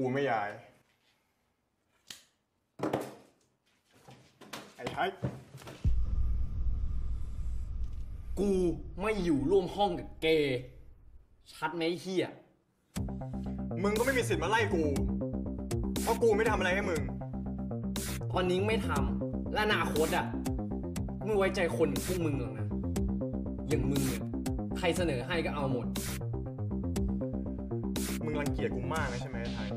กูไม่ยาย ไอ้ไทยกูไม่อยู่ร่วมห้องกับเกย์ชัดไหมไอ้เฮียมึงก็ไม่มีสิทธิ์มาไล่กู เพราะกูไม่ได้ทำอะไรให้มึง ตอนนี้ไม่ทำและอนาคตอะไม่ไว้ใจคนอย่างพวกมึงหรอกนะ อย่างมึงเนี่ยใครเสนอให้ก็เอาหมด มึงรังเกียจกูมากนะใช่ไหมไอ้ไทย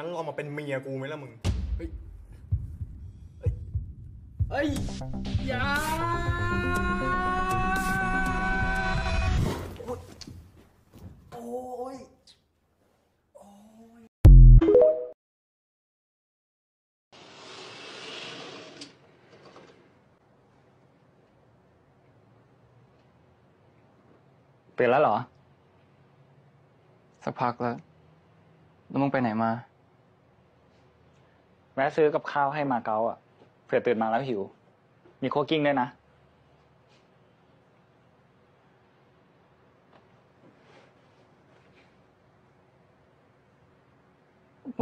งั้นลองมาเป็นเมียกูไหมล่ะมึงเฮ้ยเฮ้ย เฮ้ยอย่าโอ้ยตื่นแล้วเหรอ สักพักแล้ว แล้วมึงไปไหนมา แวะซื้อกับข้าวให้มาเก๊าอะเผื่อตื่นมาแล้วหิว มีโคกิ้งด้วยนะ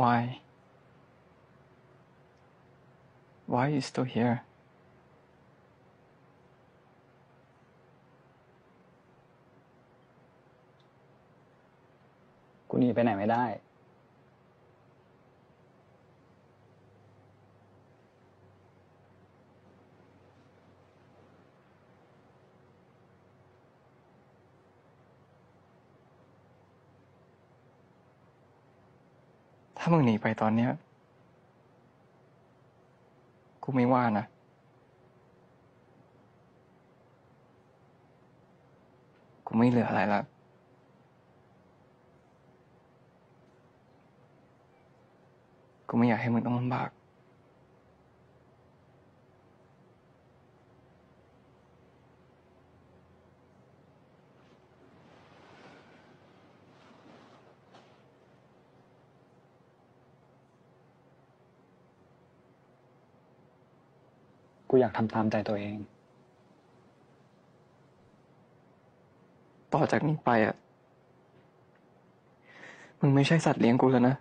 Why? Why are you still here? กูหนีไปไหนไม่ได้ มึงหนีไปตอนเนี้ย กูไม่ว่านะ กูไม่เหลืออะไรละกูไม่อยากให้มึงต้องลำบาก กูอยากทำตามใจตัวเอง ต่อจากนี้ไปอะ มึงไม่ใช่สัตว์เลี้ยงกูแล้วนะ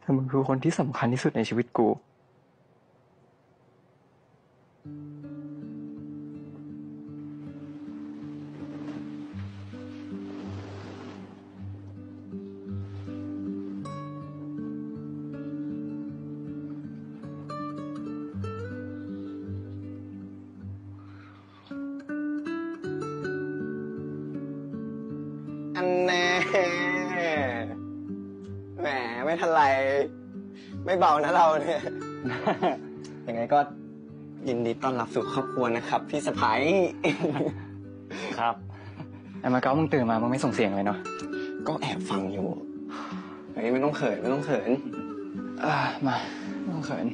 แต่มึงคือคนที่สำคัญที่สุดในชีวิตกู เบานะเราเนี่ย ยังไงก็ยินดีต้อนรับสู่ครอบครัวนะครับ พี่สะพ้ายครับไอ้มาเก้ามึงตื่นมามึงไม่ส่งเสียงเลยเนาะก็แอบฟังอยู่เฮ้ยไม่ต้องเขินไม่ต้องเขินอ่ามาไม่ต้องเขิน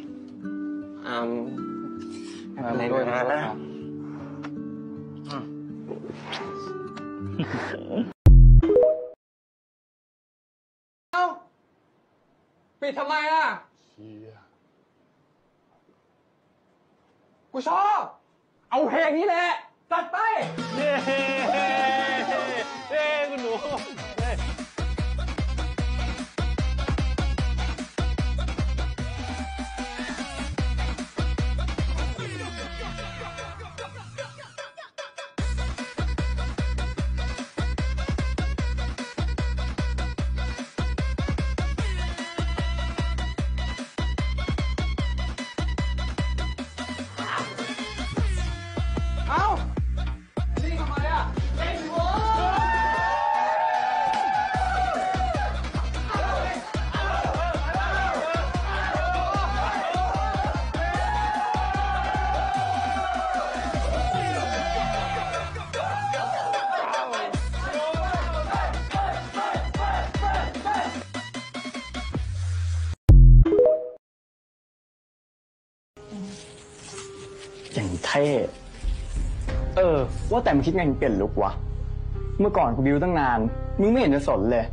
อืมมาอะไรด้วยนะนะครับปิดทำไมล่ะ กูชอบ เอาเพลงนี้แหละ จัดไป เย้เย้คุณหนู ออว่าแต่มึงคิดไงถึงเปลี่ยนลุกวะ เมื่อก่อนกูบิวตั้งนาน มึงไม่เห็นจะสนเลย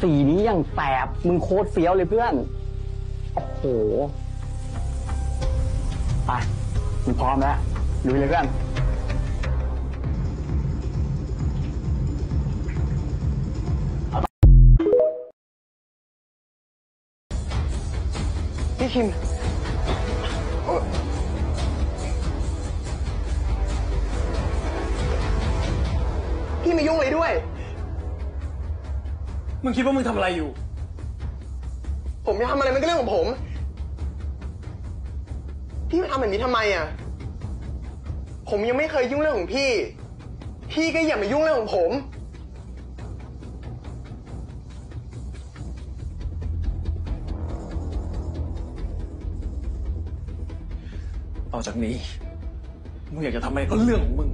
สีนี้ยังแสบมึงโคตรเฟี้ยวเลยเพื่อน โอ้โห ไปมึงพร้อมแล้วลุยเลยเพื่อน พี่คิมเอ่อพี่มายุ่งเลยด้วย มึงคิดว่ามึงทำอะไรอยู่ ผมจะทำอะไรมันก็เรื่องของผม พี่มาทำแบบนี้ทำไมอะ ผมยังไม่เคยยุ่งเรื่องของพี่ พี่ก็อย่ามายุ่งเรื่องของผม จากนี้ มึงอยากจะทำอะไรก็เรื่องของมึง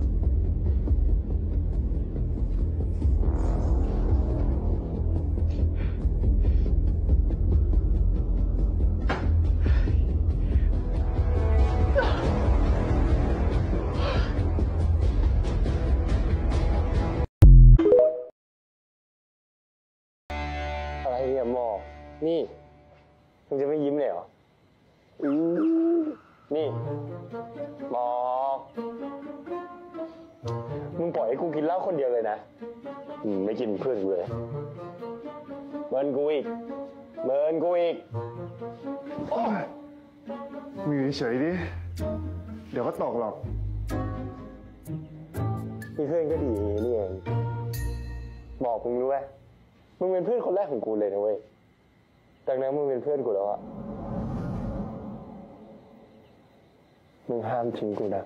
ล่อยให้กูกินเหล้าคนเดียวเลยนะอืมไม่กินเพื่อนกูเลยเมินกูอีกเมินกูอีก มึงอยู่เฉยๆดิ เดี๋ยวก็ตกหรอก มีเพื่อนก็ดีอย่างนี้นี่เองบอกมึงรู้ไหมมึงเป็นเพื่อนคนแรกของกูเลยนะเว้ยจากนั้นมึงเป็นเพื่อนกูแล้วอะมึงห้ามทิ้งกูนะ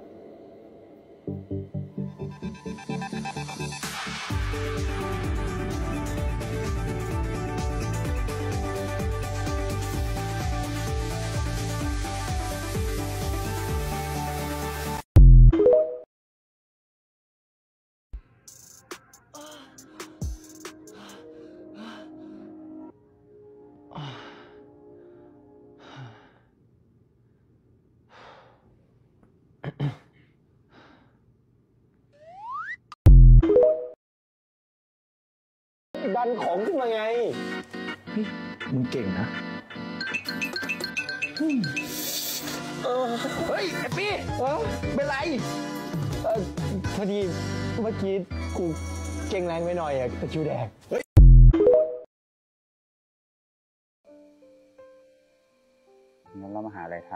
ดันของขึ้นมาไงมึงเก่งนะเฮ้ยไอปี้เออเป็นไรเออพอดีเมื่อกี้กูเก่งแรงไปหน่อยอะตะคริวแดกงั้นเรามาหาอะไรท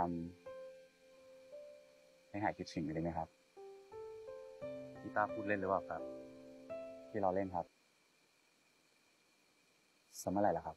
ำให้หายคิดถึงกันเลยไหมครับพี่ต้าพูดเล่นหรือเปล่าครับ ที่เราเล่นครับ สำหรับอะไรล่ะครับ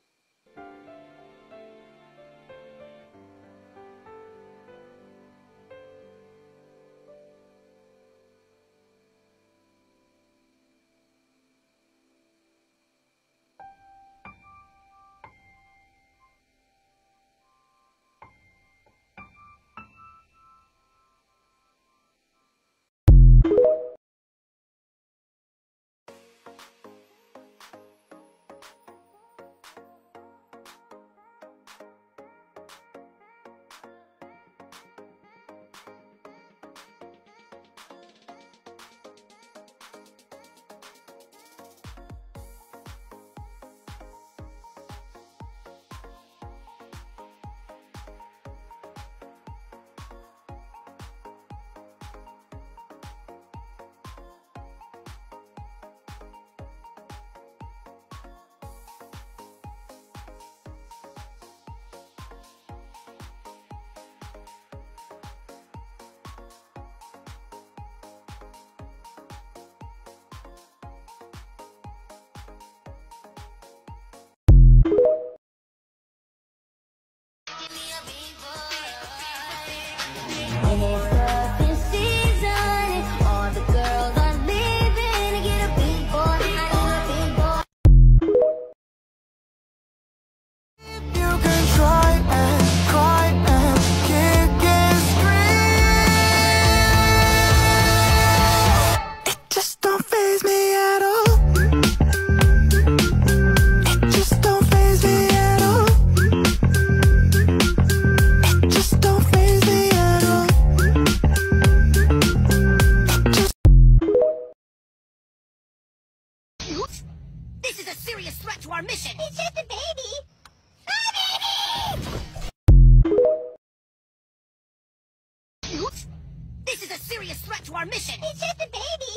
This is a serious threat to our mission. It's just a baby.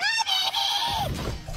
A baby!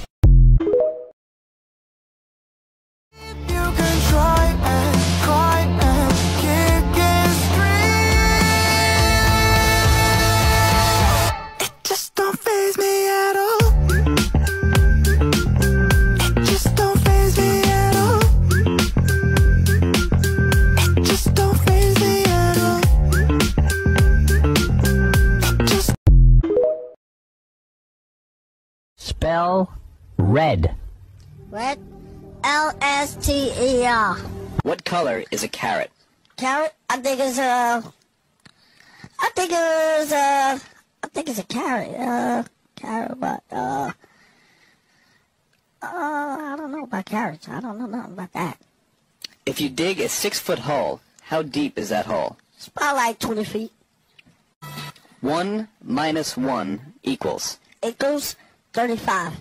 Spell red. Red. L S T E R. What color is a carrot? Carrot? I think it's a. I think it's a. I think it's a carrot. Uh, carrot, but uh. Uh, I don't know about carrots. I don't know nothing about that. If you dig a six foot hole, how deep is that hole? It's about like 20 feet. One minus one equals. It goes 35.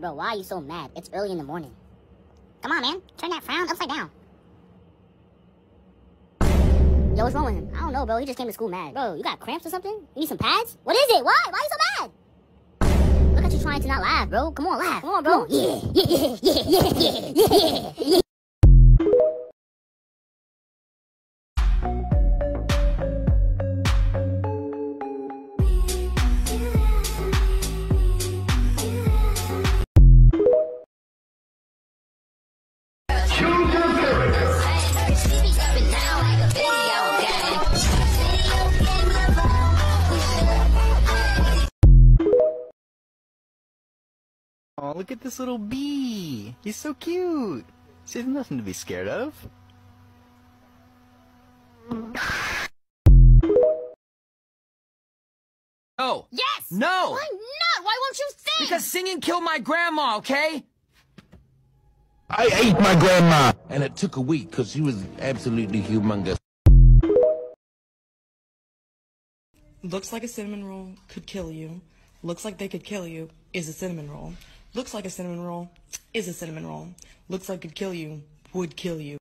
Bro, why are you so mad? It's early in the morning. Come on, man. Turn that frown upside down. Yo, what's wrong with him? I don't know, bro. He just came to school mad. Bro, you got cramps or something? You need some pads? What is it? Why? Why are you so mad? Look at you trying to not laugh, bro. Come on, laugh. Come on, bro. Yeah, yeah, yeah, yeah, yeah, yeah, yeah. Look at this little bee. He's so cute. See, there's nothing to be scared of. No. Yes! No! Why not? Why won't you sing? Because singing killed my grandma, okay? I ate my grandma, and it took a week because she was absolutely humongous. Looks like a cinnamon roll could kill you. Looks like they could kill you is a cinnamon roll. Looks like a cinnamon roll is a cinnamon roll. Looks like could kill you would kill you.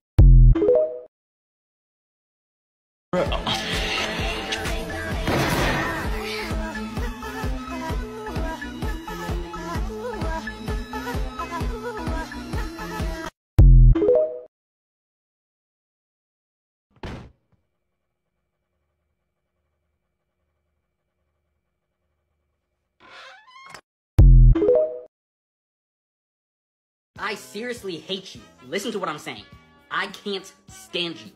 I seriously hate you. Listen to what I'm saying. I can't stand you.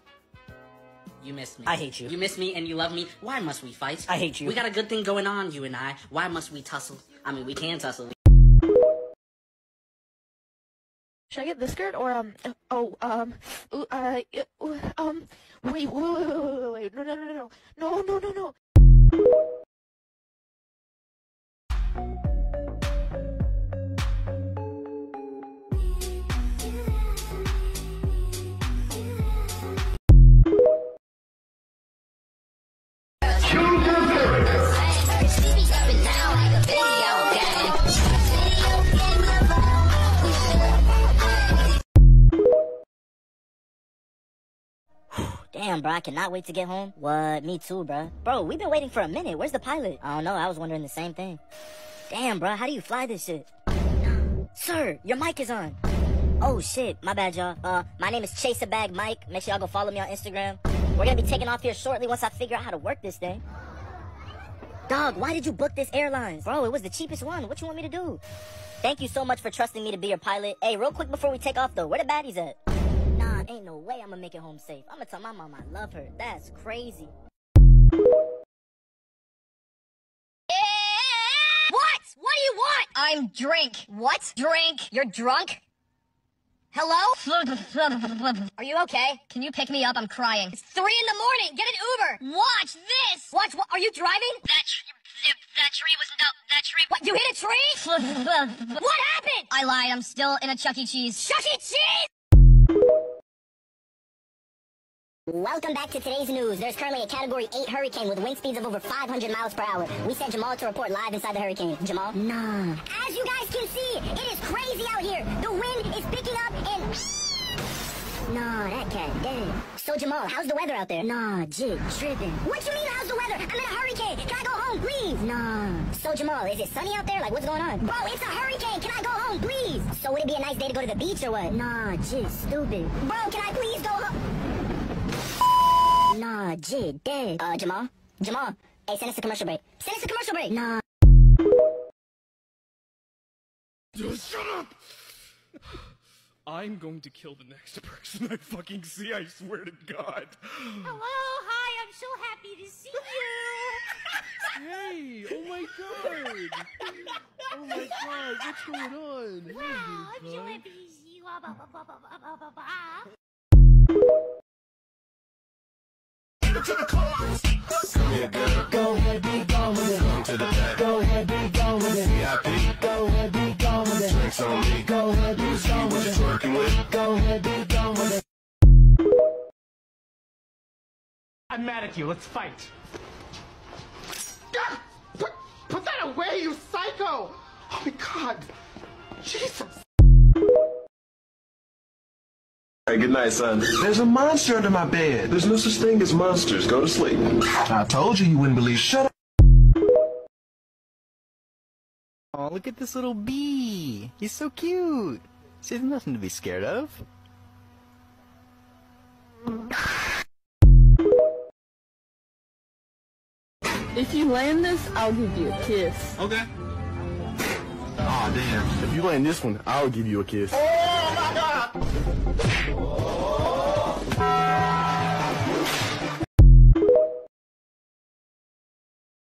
You miss me. I hate you. You miss me and you love me. Why must we fight? I hate you. We got a good thing going on, you and I. Why must we tussle? I mean, we can tussle. Should I get this skirt or um? Oh um, ooh, uh, uh, um, wait, wait, wait, wait, wait, wait, no, no, no, no, no, no, no, no. Damn, bro, I cannot wait to get home. What? Me too, bro. Bro, we've been waiting for a minute. Where's the pilot? I don't know. I was wondering the same thing. Damn, bro, how do you fly this shit? Sir, your mic is on. Oh shit, my bad, y'all. Uh, my name is Chase a Bag Mike. Make sure y'all go follow me on Instagram. We're gonna be taking off here shortly once I figure out how to work this thing. Dog, why did you book this airline? Bro, it was the cheapest one. What you want me to do? Thank you so much for trusting me to be your pilot. Hey, real quick before we take off though, where the baddies at? Nah, ain't no way I'm gonna make it home safe. I'm gonna tell my mom I love her. That's crazy. What? What do you want? I'm drink. What? Drink. You're drunk? Hello? Are you okay? Can you pick me up? I'm crying. It's three in the morning. Get an Uber. Watch this. Watch what? Are you driving? That tree, that tree was no, that tree. What? You hit a tree? what happened? I lied. I'm still in a Chuck E. Cheese. Chuck E. Cheese? Welcome back to today's news. There's currently a Category 8 hurricane with wind speeds of over 500 miles per hour. We sent Jamal to report live inside the hurricane. Jamal? Nah. As you guys can see, it is crazy out here. The wind is picking up and... Nah, that cat dead. So Jamal, how's the weather out there? Nah, jit, tripping. What you mean, how's the weather? I'm in a hurricane. Can I go home, please? Nah. So Jamal, is it sunny out there? Like, what's going on? Bro, it's a hurricane. Can I go home, please? So would it be a nice day to go to the beach or what? Nah, jit, stupid. Bro, can I please go home? Nah, jit, dead. Uh, Jamal? Jamal, hey, send us a commercial break. Send us a commercial break. Nah. Just shut up! I'm going to kill the next person I fucking see, I swear to God. Hello, hi, I'm so happy to see you. Hey, oh my god! Oh my god, what's going on? Wow, I'm so happy to see you. I'm mad at you. Let's fight. God, put, put that away, you psycho! Oh my god! Jesus! Hey, good night, son. There's a monster under my bed. There's no such thing as monsters. Go to sleep. I told you you wouldn't believe. Shut up. Oh, look at this little bee. He's so cute. See, there's nothing to be scared of. If you land this, I'll give you a kiss. Okay. Aw, damn. If you land this one, I'll give you a kiss. Oh my god!